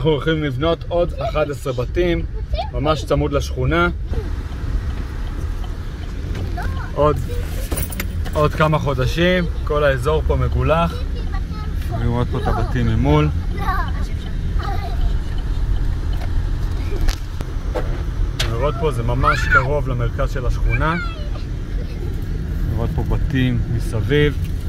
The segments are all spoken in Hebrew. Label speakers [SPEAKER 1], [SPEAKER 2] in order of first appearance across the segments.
[SPEAKER 1] אנחנו הולכים לבנות עוד 11 בתים, ממש צמוד לשכונה. עוד, עוד כמה חודשים, כל האזור פה מגולח. לראות פה את הבתים ממול. לראות פה זה ממש קרוב למרכז של השכונה. לראות פה בתים מסביב.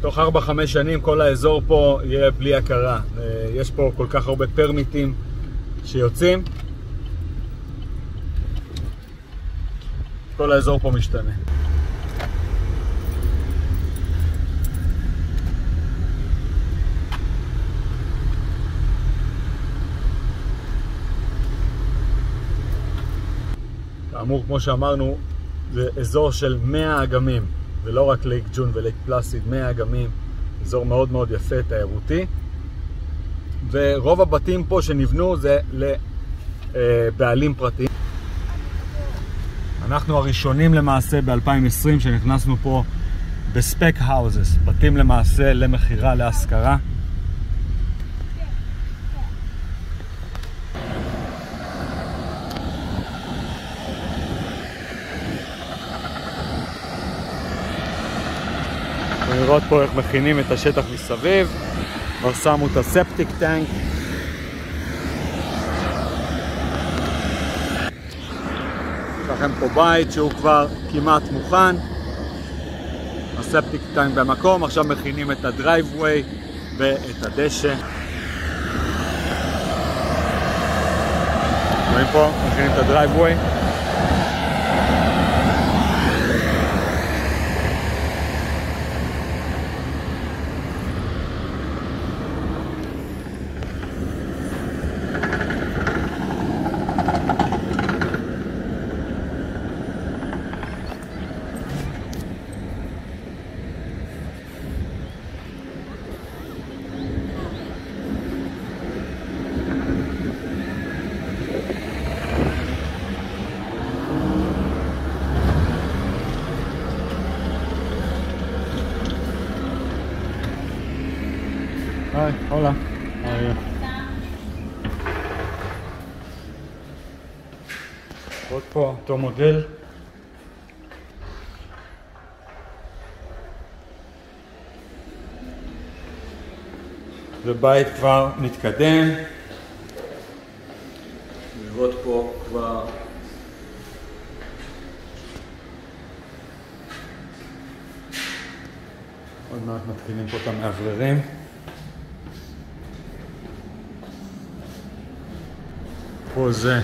[SPEAKER 1] תוך 4-5 שנים כל האזור פה יהיה בלי הכרה. אה, יש פה כל כך הרבה פרמיטים שיוצאים. כל האזור פה משתנה. כאמור, כמו שאמרנו, זה אזור של 100 אגמים, ולא רק לייק ג'ון ולייק פלאסיד, 100 אגמים, אזור מאוד מאוד יפה, תיירותי. ורוב הבתים פה שנבנו זה לבעלים פרטיים. אנחנו הראשונים למעשה ב-2020 שנכנסנו פה בספק האוזס, בתים למעשה למכירה, להשכרה. לראות פה איך מכינים את השטח מסביב. כבר שמו את הספטיק טנק. יש לכם פה בית שהוא כבר כמעט מוכן. הספטיק טנק במקום, עכשיו מכינים את הדרייבווי ואת הדשא. רואים פה? מכינים את הדרייבווי. Hi, hola. How are you? עוד פה אותו מודל. זה בית כבר מתקדם. לראות פה כבר עוד מעט מתקינים פה את המאווררים. פה זה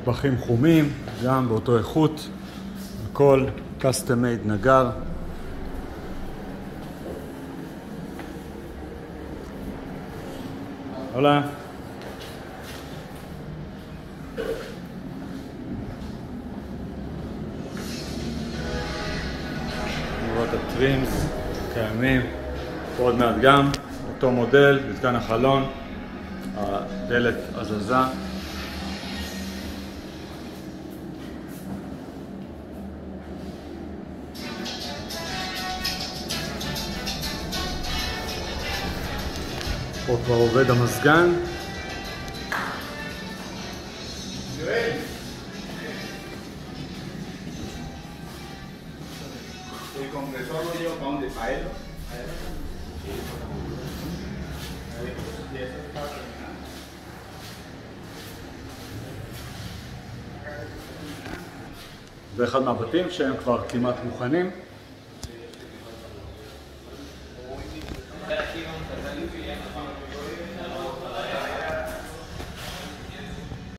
[SPEAKER 1] מטבחים חומים, גם באותו איכות, הכל custom made נגר. הולה. לראות את הטרימס קיימים, עוד מעט גם, אותו מודל, מתקן החלון. הדלת הזזה. פה כבר עובד המזגן.
[SPEAKER 2] El compresor
[SPEAKER 1] זה אחד מהבתים שהם כבר כמעט מוכנים.